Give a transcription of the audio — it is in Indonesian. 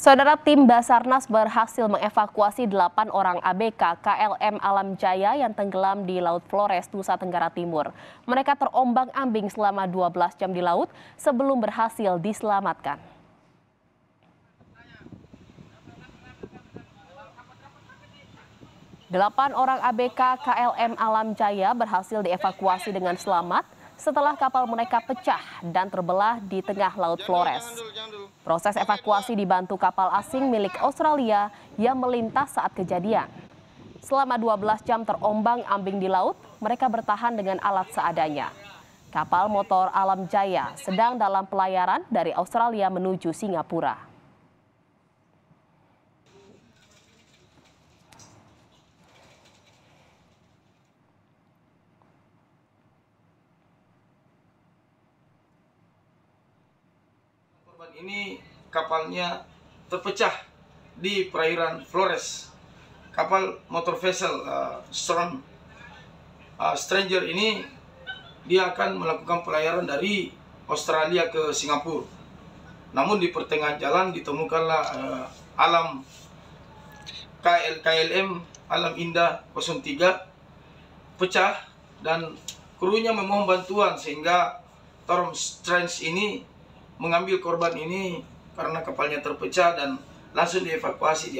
Saudara tim Basarnas berhasil mengevakuasi 8 orang ABK KLM Alam Jaya yang tenggelam di Laut Flores, Nusa Tenggara Timur. Mereka terombang-ambing selama 12 jam di laut sebelum berhasil diselamatkan. Delapan orang ABK KLM Alam Jaya berhasil dievakuasi dengan selamat setelah kapal mereka pecah dan terbelah di tengah Laut Flores. Proses evakuasi dibantu kapal asing milik Australia yang melintas saat kejadian. Selama 12 jam terombang-ambing di laut, mereka bertahan dengan alat seadanya. Kapal motor Alam Jaya sedang dalam pelayaran dari Australia menuju Singapura. Ini kapalnya terpecah di perairan Flores. Kapal motor vessel uh, Storm uh, Stranger ini dia akan melakukan pelayaran dari Australia ke Singapura. Namun di pertengahan jalan ditemukanlah uh, alam KL, KLM Alam Indah 03 pecah dan krunya memohon bantuan sehingga Storm Strange ini mengambil korban ini karena kapalnya terpecah dan langsung dievakuasi